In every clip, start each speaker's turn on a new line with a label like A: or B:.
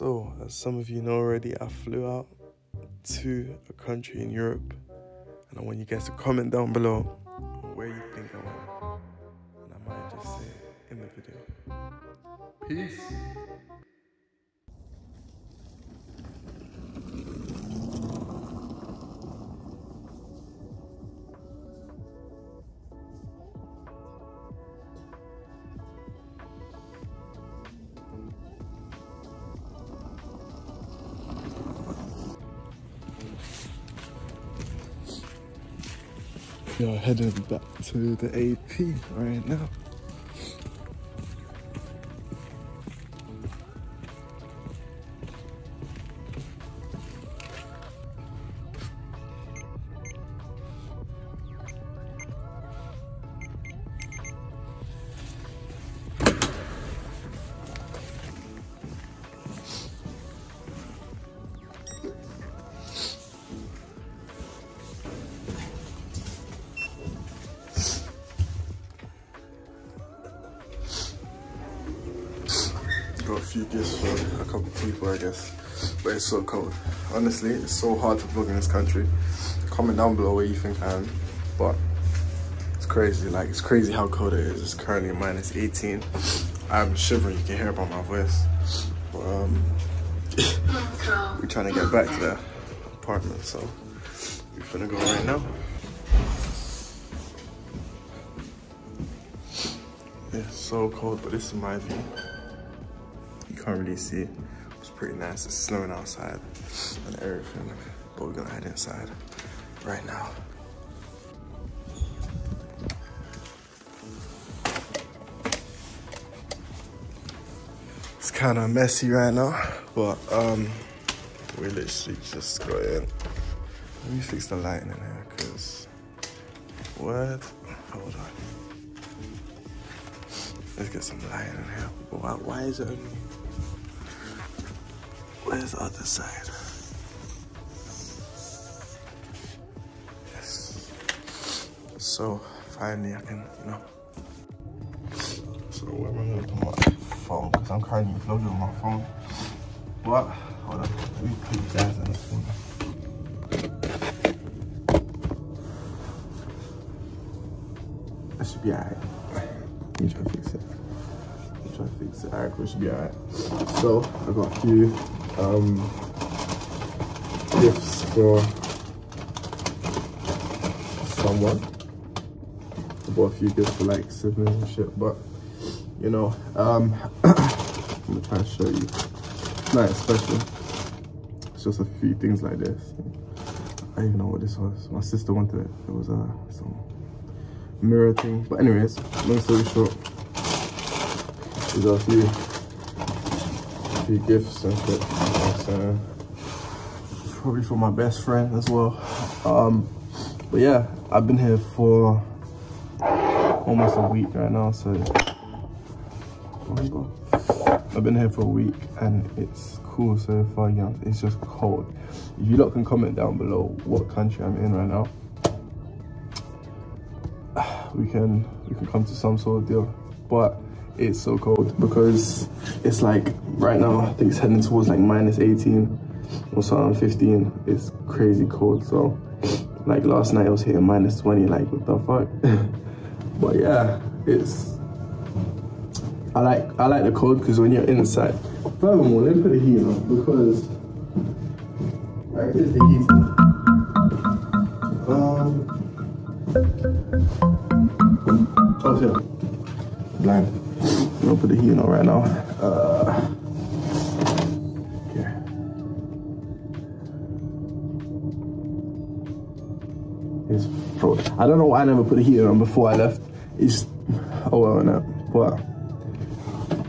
A: So, as some of you know already, I flew out to a country in Europe, and I want you guys to comment down below where you think I went, and I might just say it in the video. Peace. We are heading back to the AP right now. Few gifts for a couple people, I guess. But it's so cold. Honestly, it's so hard to vlog in this country. Comment down below what you think I am. But it's crazy. Like, it's crazy how cold it is. It's currently minus 18. I'm shivering. You can hear it by my voice. But, um, we're trying to get back to the apartment. So we're gonna go right now. It's so cold, but this is my view can't really see. It's pretty nice. It's snowing outside and everything. But we're gonna head inside right now. It's kind of messy right now, but um, we literally just go in. Let me fix the lighting in here, cause what? Hold on. Let's get some light in here. Why, why is it only Where's the other side? Yes. So finally I can, you know. So where am I gonna put my phone? Because I'm currently vlogging on my phone. But hold on, let me put you guys in the phone. That should be alright. Let me try to fix it. Let me try to fix it. Alright, cool, should be alright. So I got a few um, gifts for someone. I bought a few gifts for like siblings and shit, but you know, um, I'm gonna try and show you. It's not special. It's just a few things like this. I don't even know what this was. My sister wanted it. It was uh, some mirror thing. But anyways, long story short, these are a few few gifts and shit. Probably for my best friend as well. Um, but yeah, I've been here for almost a week right now. So I've been here for a week and it's cool so far. It's just cold. If you lot can comment down below what country I'm in right now, we can we can come to some sort of deal. But it's so cold because it's like right now I think it's heading towards like minus 18 or something 15 it's crazy cold so like last night I was hitting minus 20 like what the fuck? But yeah it's I like I like the cold because when you're inside furthermore let me put the heat on because right here's the heat. Um oh yeah blind Gonna put the heat on right now. Uh, here. It's frozen. I don't know why I never put the heat on before I left. It's oh well no. But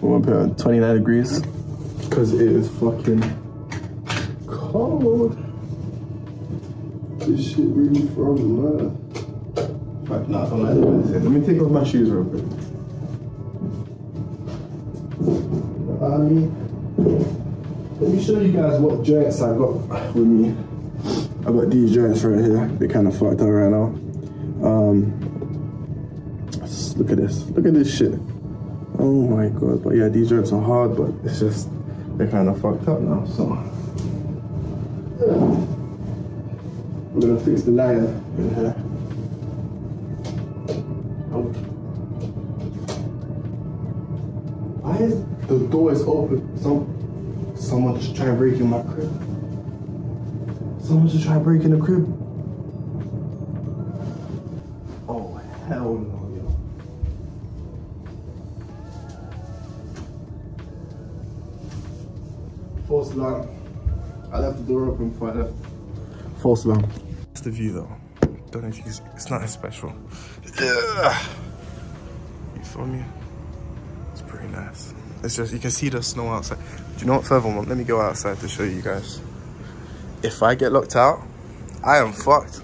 A: we're gonna put it on 29 degrees because it is fucking cold. This shit really frozen, man. Fuck, nah, don't let it. Let me take off my shoes real quick. Let me show you guys what joints I got with me. I got these joints right here. They're kind of fucked up right now. Um, look at this. Look at this shit. Oh my god. But yeah, these joints are hard, but it's just they're kind of fucked up now. So we're gonna fix the lighter in here. The door is open? Some someone just trying to break in my crib. Someone just trying to break in the crib. Oh hell no, yo. False alarm. I left the door open before I left. False alarm. That's the view though. Don't know if you it's not as special. You feel me? It's pretty nice. It's just, you can see the snow outside. Do you know what, furthermore, let me go outside to show you guys. If I get locked out, I am fucked.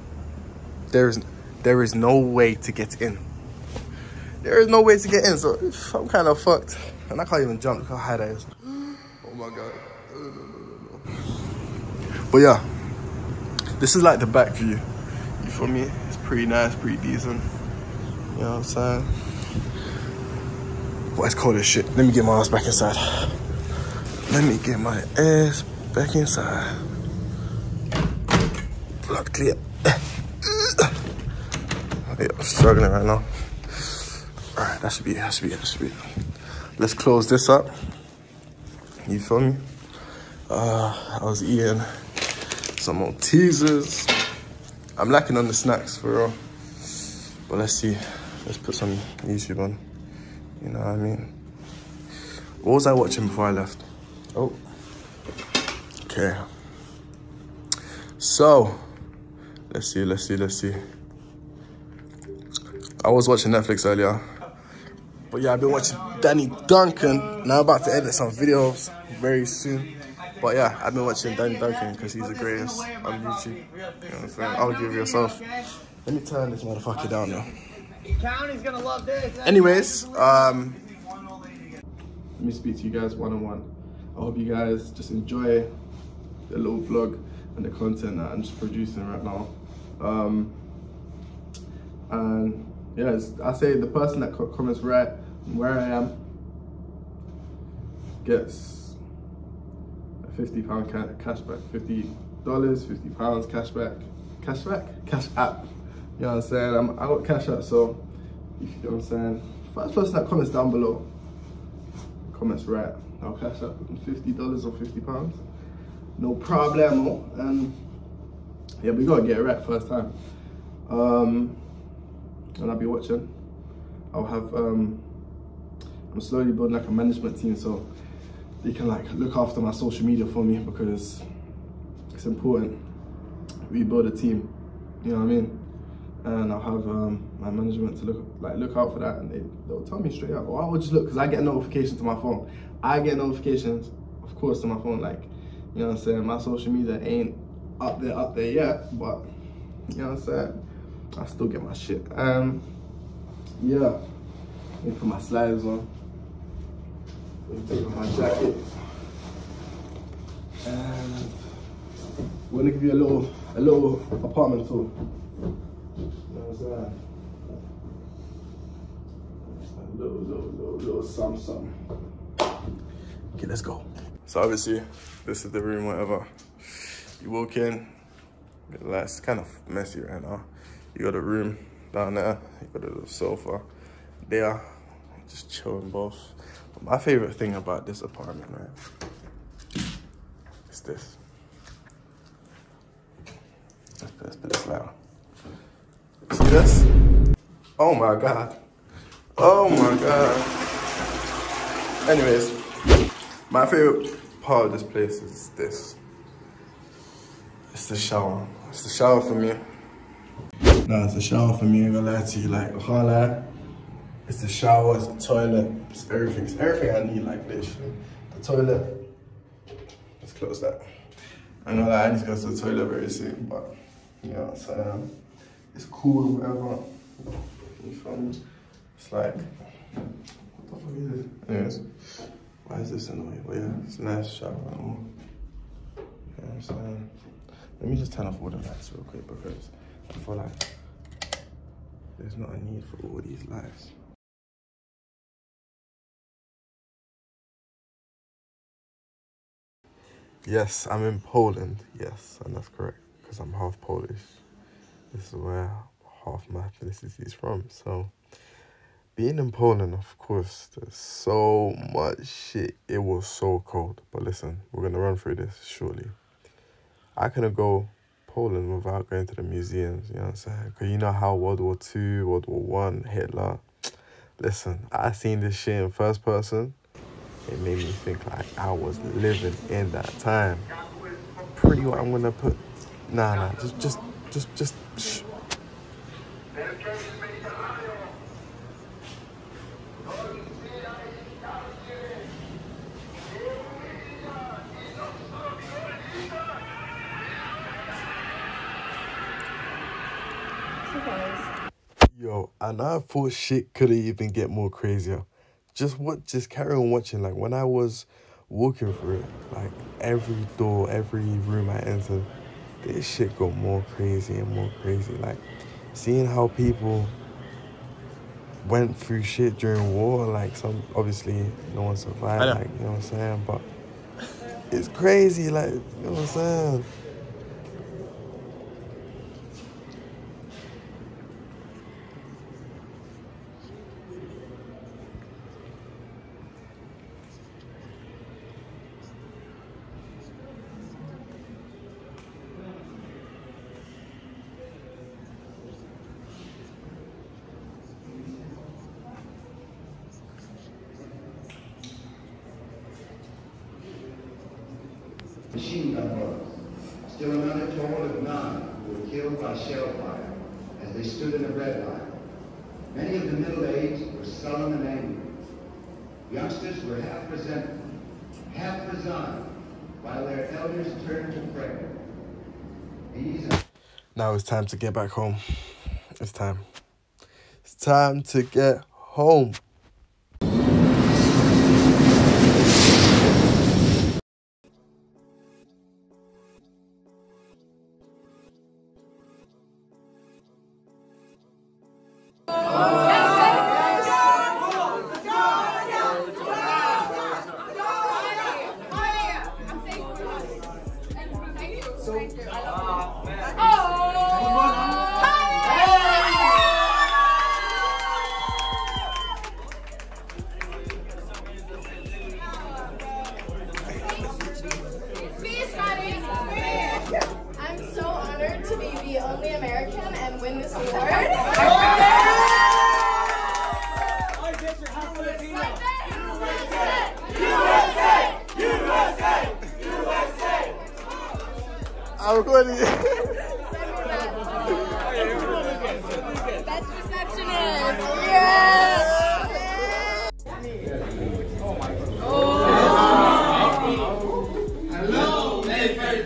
A: There is, there is no way to get in. There is no way to get in, so I'm kind of fucked. And I can't even jump, look how high that is. Oh my God. But yeah, this is like the back view. You feel me? It's pretty nice, pretty decent. You know what I'm saying? It's cold as shit. Let me get my ass back inside. Let me get my ass back inside. Blood clear. Yeah, I'm struggling right now. All right, that should be it, that should be it, that should be it. Let's close this up. You feel me? Uh, I was eating some more teasers. I'm lacking on the snacks for real. But let's see. Let's put some YouTube on. You know what I mean? What was I watching before I left? Oh. Okay. So, let's see, let's see, let's see. I was watching Netflix earlier. But yeah, I've been watching Danny Duncan. Now I'm about to edit some videos very soon. But yeah, I've been watching Danny Duncan because he's the greatest on YouTube. You know what I'm saying? I'll give yourself. Let me turn this motherfucker down now.
B: County's gonna love this.
A: Anyways, um, let me speak to you guys one on one. I hope you guys just enjoy the little vlog and the content that I'm just producing right now. Um, and yes, I say the person that comments right where I am gets a 50 pound ca- cashback, 50 dollars, 50 pounds cashback, cashback, cash app. You know what I'm saying? I'm, I got cash out, so you know what I'm saying. First person that comments down below, comments right, I'll cash out fifty dollars or fifty pounds. No problemo. And yeah, we gotta get it right first time. Um, and I'll be watching. I'll have um, I'm slowly building like a management team, so they can like look after my social media for me because it's important. We build a team. You know what I mean? And I'll have um, my management to look like look out for that, and they they'll tell me straight up. Or I will just look because I get notifications to my phone. I get notifications, of course, to my phone. Like, you know what I'm saying? My social media ain't up there, up there yet, but you know what I'm saying? I still get my shit. Um, yeah. Let me put my sliders on. Let me take off my jacket. And we're gonna give you a little a little apartment tour. What I'm saying? A little, little, little, little something, something. Okay, let's go. So obviously, this is the room, whatever. You walk in, it's kind of messy right now. You got a room down there, you got a little sofa there, just chilling both. My favorite thing about this apartment, right, is this. Let's put, let's. See this? Oh my god. Oh my god. Anyways, my favorite part of this place is this. It's the shower. It's the shower for me. No, it's the shower for me. I'm gonna lie to you. Like, I can't. It's the shower, it's the toilet, it's everything. It's everything I need, like literally. The toilet. Let's close that. I'm gonna lie, I need to go to the toilet very soon, but you know what I'm saying? It's cool, whatever. Feel me? It's like, what the fuck is this? Anyways, why is this annoying? Yeah, it's a nice. You know what I'm saying? Let me just turn off all the lights real quick because I feel like there's not a need for all these lights. Yes, I'm in Poland. Yes, and that's correct because I'm half Polish. This is where half my ethnicity is from. So, being in Poland, of course, there's so much shit. It was so cold. But listen, we're gonna run through this shortly. I couldn't go Poland without going to the museums. You know what I'm saying? Because you know how World War Two, World War One, Hitler. Listen, I seen this shit in first person. It made me think like I was living in that time. Pretty what I'm gonna put. Nah, nah. Just, just, just, just. Shh. Yo, and I thought shit could even get more crazier. Just what, just carry on watching. Like when I was walking through it, like every door, every room I entered, this shit got more crazy and more crazy. Like seeing how people went through shit during war. Like some, obviously, no one survived. Like you know what I'm saying, but it's crazy. Like you know what I'm saying.
C: Machine gun bullets. Still another total of nine were killed by shell fire as they stood in a red line. Many of the middle-aged were sullen and angry. Youngsters were half resentful, half resigned, while their elders turned to prayer. These
A: Now it's time to get back home. It's time. It's time to get home.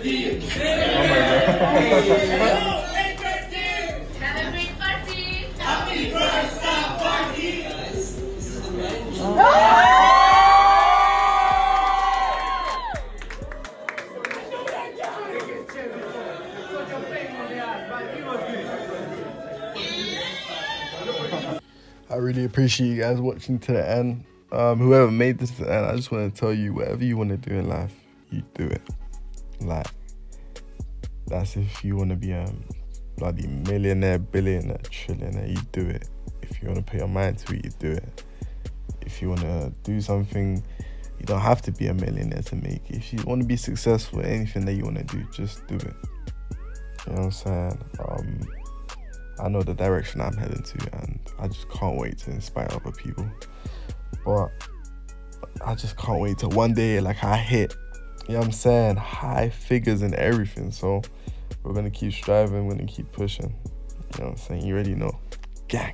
A: I really appreciate you guys watching to the end. Um, whoever made this to the end, I just want to tell you whatever you want to do in life, you do it. Like, that's if you want to be a bloody millionaire, billionaire, trillionaire, you do it. If you want to put your mind to it, you do it. If you want to do something, you don't have to be a millionaire to make it. If you want to be successful in anything that you want to do, just do it. You know what I'm saying? Um, I know the direction I'm heading to, and I just can't wait to inspire other people. But I just can't wait to one day, like I hit, you know what I'm saying, high figures and everything. So we're gonna keep striving, we're gonna keep pushing. You know what I'm saying? You already know, gang.